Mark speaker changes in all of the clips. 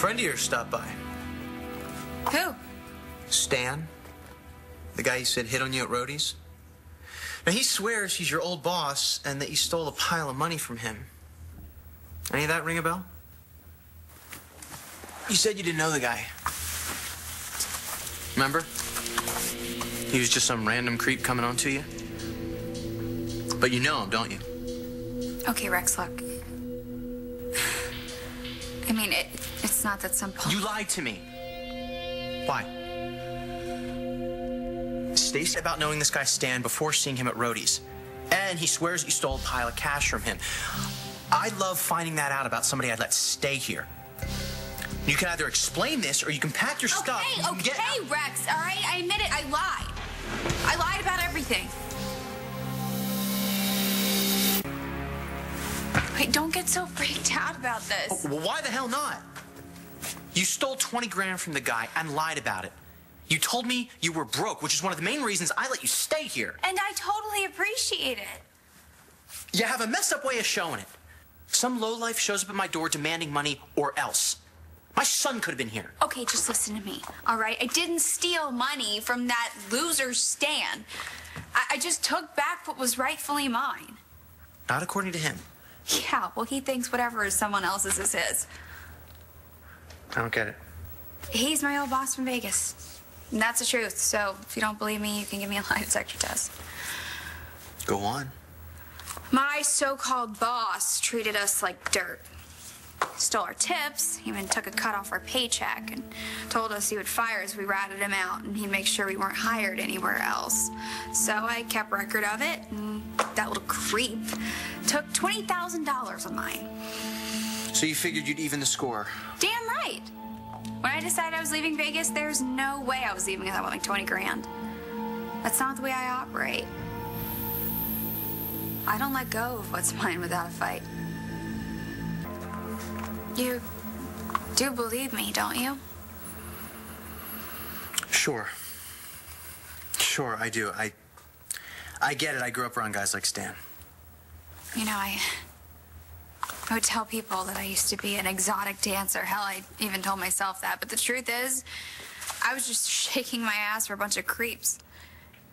Speaker 1: friend of yours stopped by.
Speaker 2: Who?
Speaker 1: Stan. The guy you said hit on you at Rodi's. Now, he swears he's your old boss and that you stole a pile of money from him. Any of that ring a bell? You said you didn't know the guy. Remember? He was just some random creep coming on to you. But you know him, don't you?
Speaker 2: Okay, Rex, look. I mean, it, it's not that simple.
Speaker 1: You lied to me. Why? Stacy about knowing this guy Stan before seeing him at Rodi's. And he swears you stole a pile of cash from him. I love finding that out about somebody I'd let stay here. You can either explain this or you can pack your stuff.
Speaker 2: Okay,
Speaker 1: can
Speaker 2: okay,
Speaker 1: get
Speaker 2: Rex, all right? I admit it, I lied. I lied about everything. Wait, don't get so freaked out about this.
Speaker 1: Oh, well, why the hell not? You stole 20 grand from the guy and lied about it. You told me you were broke, which is one of the main reasons I let you stay here.
Speaker 2: And I totally appreciate it.
Speaker 1: You have a messed up way of showing it. Some lowlife shows up at my door demanding money or else. My son could have been here.
Speaker 2: Okay, just listen to me, all right? I didn't steal money from that loser Stan. I, I just took back what was rightfully mine.
Speaker 1: Not according to him.
Speaker 2: Yeah, well, he thinks whatever is someone else's is his.
Speaker 1: I don't get it.
Speaker 2: He's my old boss from Vegas. And that's the truth. So if you don't believe me, you can give me a lie detector test.
Speaker 1: Go on.
Speaker 2: My so-called boss treated us like dirt. Stole our tips, even took a cut off our paycheck, and told us he would fire us if we ratted him out, and he'd make sure we weren't hired anywhere else. So I kept record of it, and that little creep took $20,000 of mine.
Speaker 1: So you figured you'd even the score.
Speaker 2: Damn right. When I decided I was leaving Vegas, there's no way I was leaving without like 20 grand. That's not the way I operate. I don't let go of what's mine without a fight. You do believe me, don't you?
Speaker 1: Sure. Sure, I do. I I get it. I grew up around guys like Stan.
Speaker 2: You know, I I would tell people that I used to be an exotic dancer. Hell, I even told myself that. But the truth is, I was just shaking my ass for a bunch of creeps.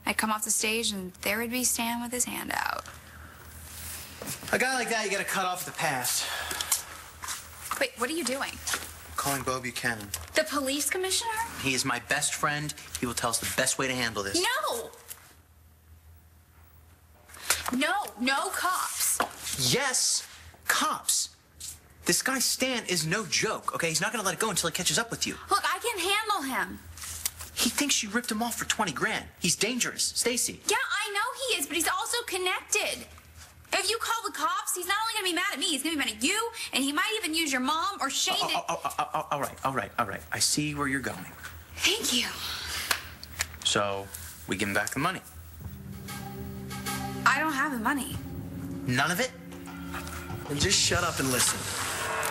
Speaker 2: I'd come off the stage and there would be Stan with his hand out.
Speaker 1: A guy like that, you gotta cut off the past.
Speaker 2: Wait, what are you doing?
Speaker 1: Calling Bo Buchanan.
Speaker 2: The police commissioner?
Speaker 1: He is my best friend. He will tell us the best way to handle this.
Speaker 2: No! No, no cops.
Speaker 1: Yes, cops. This guy Stan is no joke, okay? He's not gonna let it go until he catches up with you.
Speaker 2: Look, I can handle him.
Speaker 1: He thinks you ripped him off for 20 grand. He's dangerous. Stacy.
Speaker 2: Yeah, I know he is, but he's also connected. If you call the cops, he's not only gonna be mad at me, he's gonna be mad at you, and he might even use your mom or Shane
Speaker 1: Oh,
Speaker 2: to...
Speaker 1: oh, oh, oh, oh, all right, all right, all right. I see where you're going.
Speaker 2: Thank you.
Speaker 1: So, we give him back the money.
Speaker 2: I don't have the money.
Speaker 1: None of it?
Speaker 3: And just shut up and listen.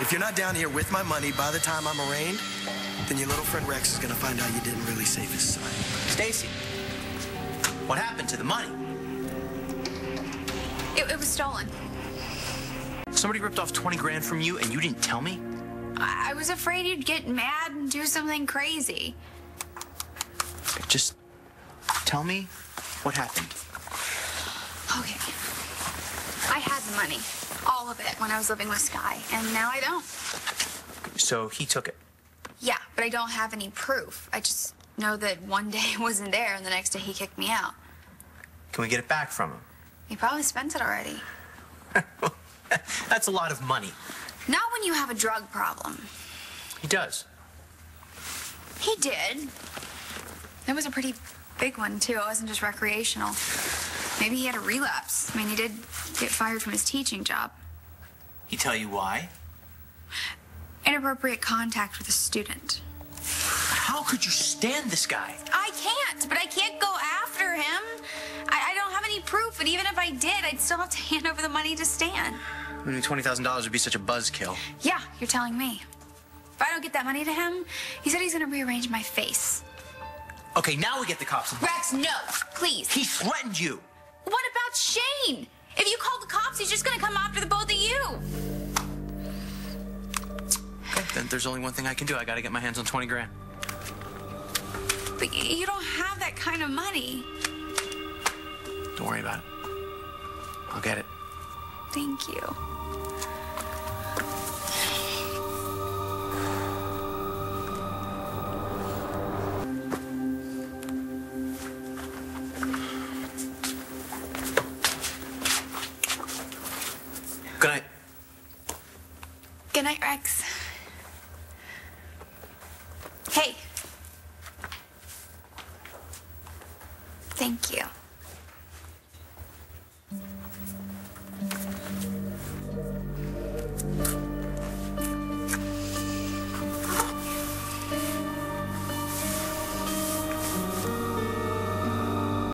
Speaker 3: If you're not down here with my money by the time I'm arraigned, then your little friend Rex is gonna find out you didn't really save his son.
Speaker 1: Stacy, what happened to the money?
Speaker 2: It, it was stolen.
Speaker 1: Somebody ripped off 20 grand from you and you didn't tell me?
Speaker 2: I, I was afraid you'd get mad and do something crazy.
Speaker 1: Just tell me what happened.
Speaker 2: Okay. I had the money. All of it when I was living with Sky, and now I don't.
Speaker 1: So he took it.
Speaker 2: Yeah, but I don't have any proof. I just know that one day it wasn't there and the next day he kicked me out.
Speaker 1: Can we get it back from him?
Speaker 2: He probably spent it already.
Speaker 1: That's a lot of money.
Speaker 2: Not when you have a drug problem.
Speaker 1: He does.
Speaker 2: He did. It was a pretty big one, too. It wasn't just recreational. Maybe he had a relapse. I mean, he did get fired from his teaching job.
Speaker 1: He tell you why?
Speaker 2: Inappropriate contact with a student.
Speaker 1: How could you stand this guy?
Speaker 2: I can't, but But even if I did, I'd still have to hand over the money to Stan.
Speaker 1: I mean, $20,000 would be such a buzzkill.
Speaker 2: Yeah, you're telling me. If I don't get that money to him, he said he's going to rearrange my face.
Speaker 1: Okay, now we get the cops.
Speaker 2: Rex, no, please.
Speaker 1: He threatened you.
Speaker 2: What about Shane? If you call the cops, he's just going to come after the both of you.
Speaker 1: Then there's only one thing I can do. I got to get my hands on 20 grand.
Speaker 2: But you don't have that kind of money.
Speaker 1: Don't worry about it. I'll get it.
Speaker 2: Thank you.
Speaker 1: Good night.
Speaker 2: Good night, Rex. Hey. Thank you.